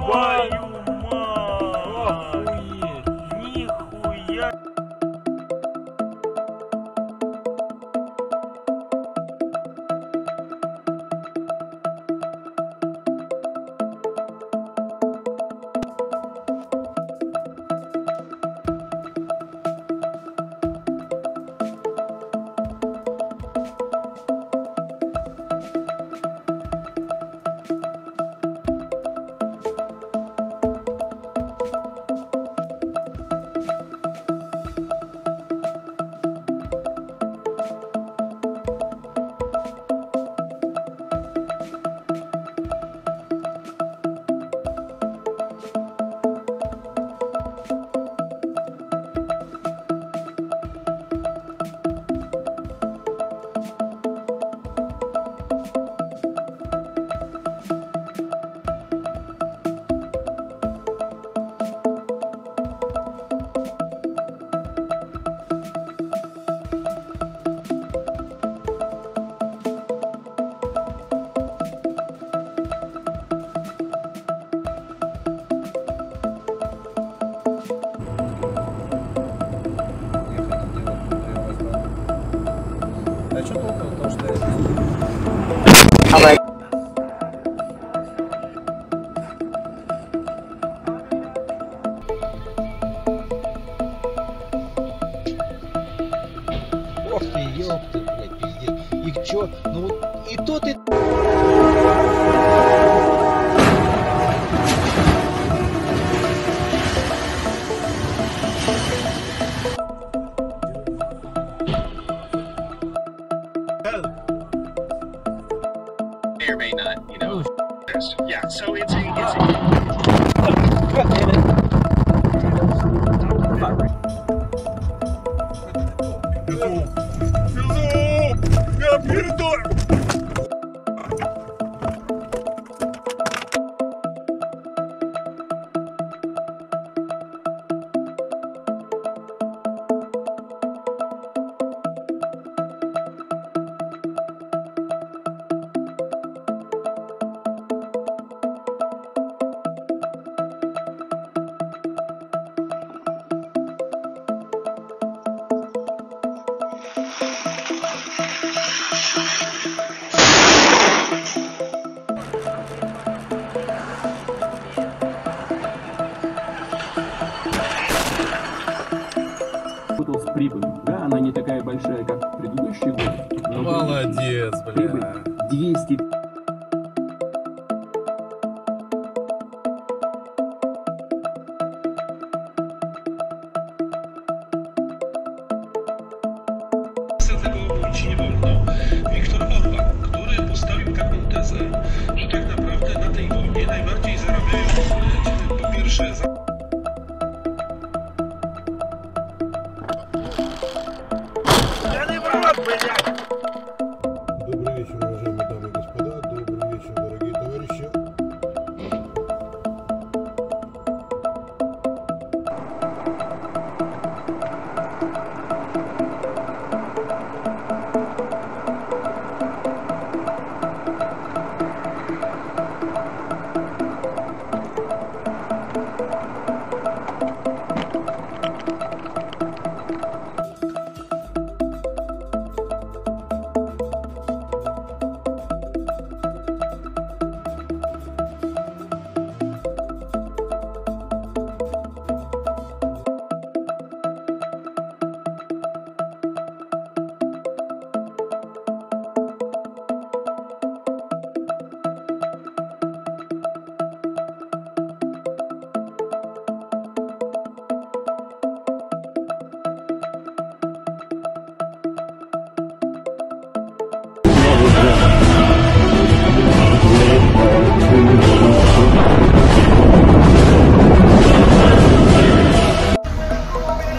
one.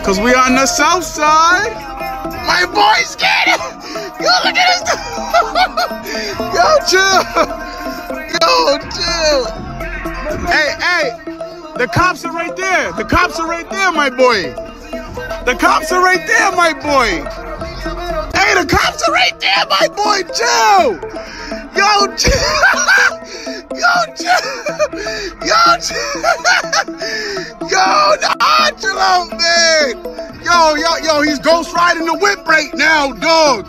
Cause we on the south side. My boy's getting Yo, look at this. Yo, chill. Yo, chill. Hey, hey. The cops are right there. The cops are right there, my boy. The cops are right there, my boy. Hey, the cops are right there, my boy. Chill. Yo, chill. Yo, chill. Yo, chill. Yo, Angelo, man. Yo, yo, yo, he's ghost riding the whip right now, dog.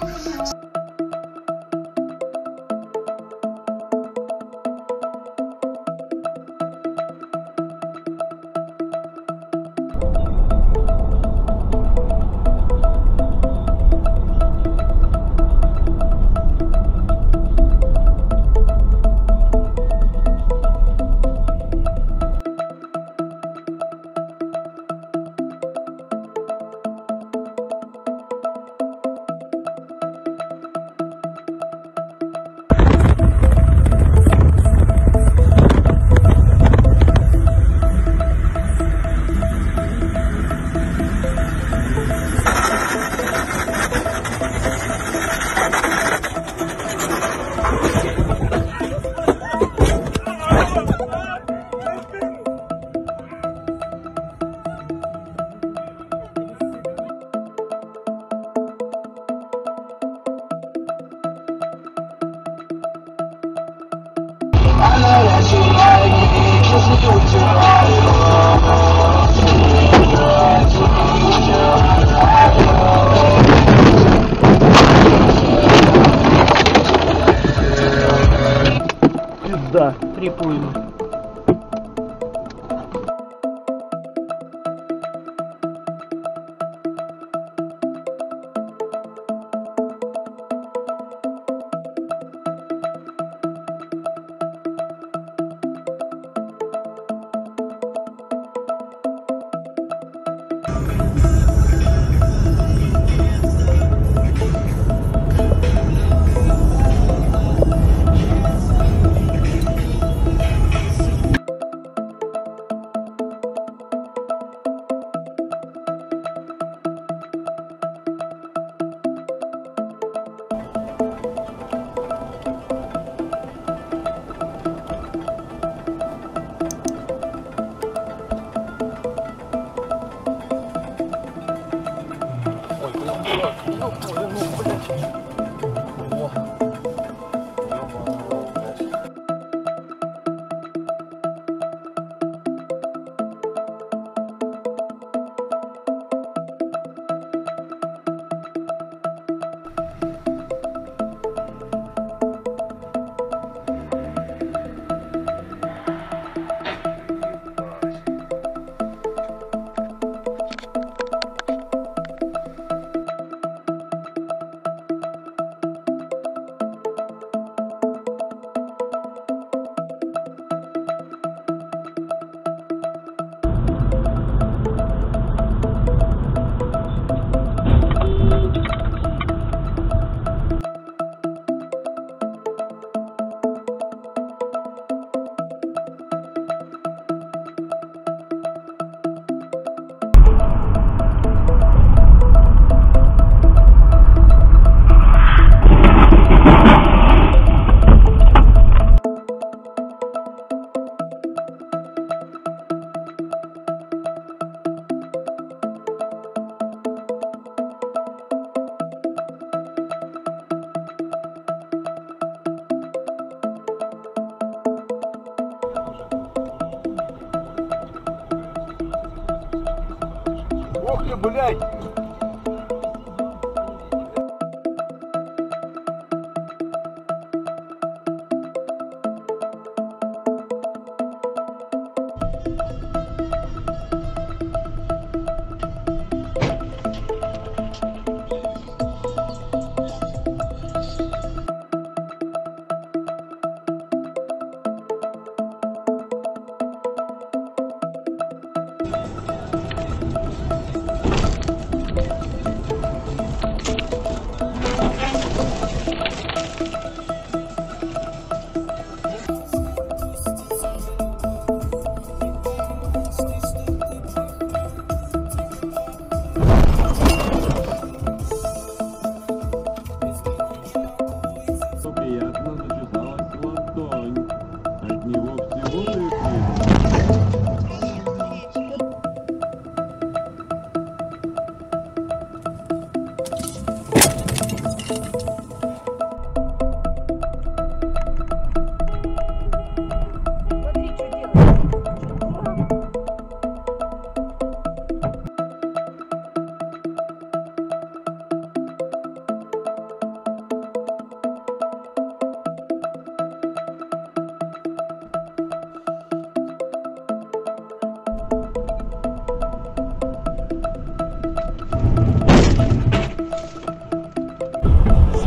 Ох ты, блядь!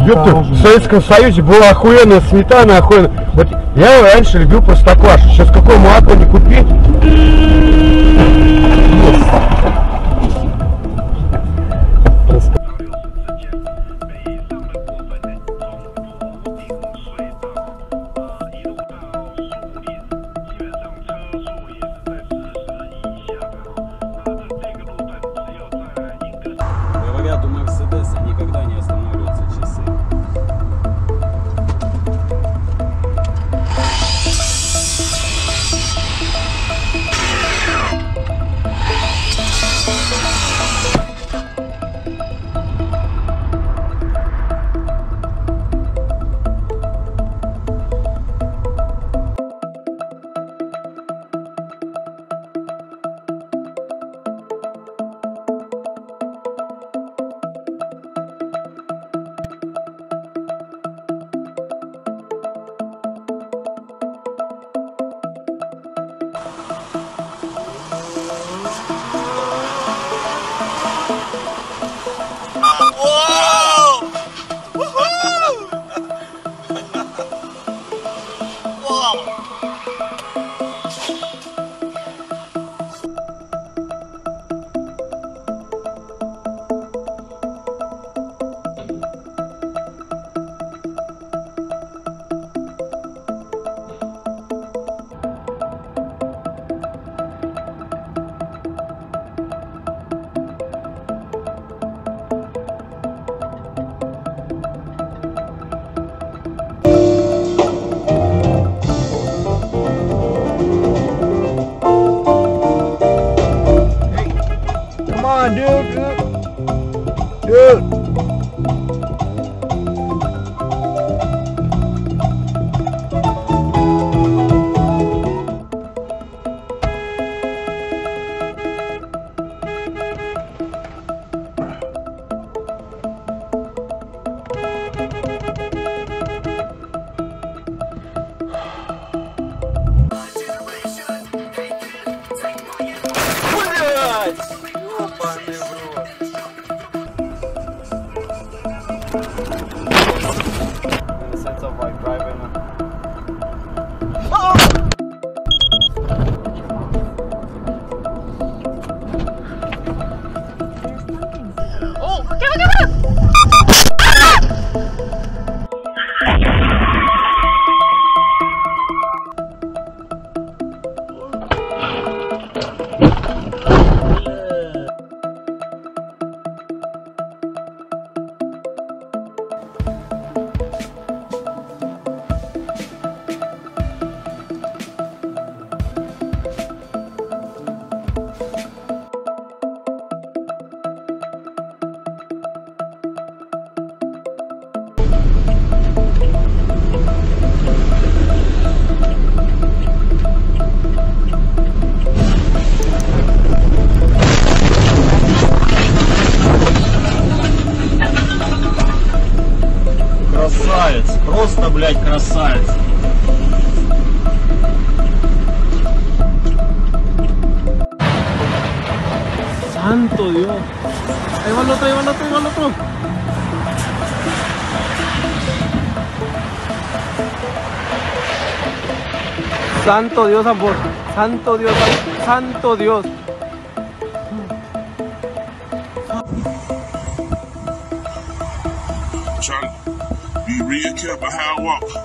Ёпта, в Советском Союзе была охуенная сметана, охуенная. Вот я раньше любил простоквашу. Сейчас какое молоко не купить? Dude. блядь, красавец. Santo Dios. Ahí va el otro, ahí va el otro, ahí va el otro. Santo Dios, amor. Santo Dios, santo Dios. How I walk.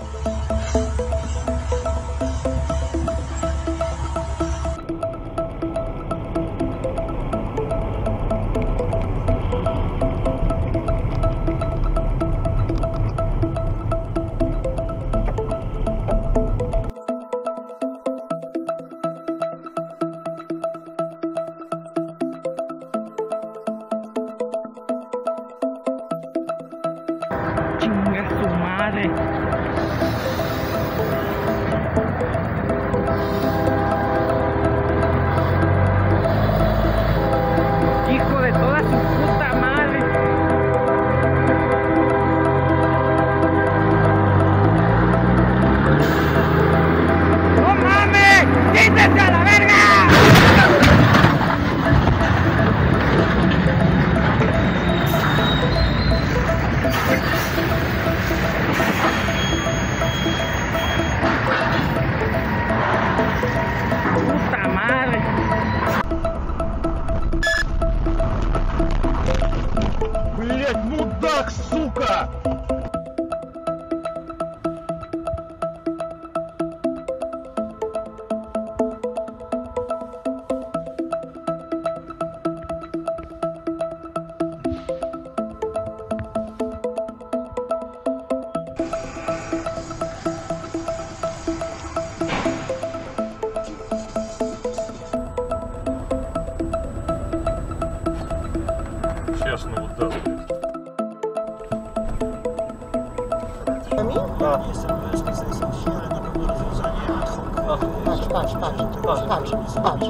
Patrz,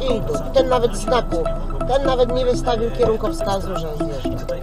idą. Idą. Ten nawet znaku, ten nawet nie wystawił kierunkowskazu, że zjeżdża.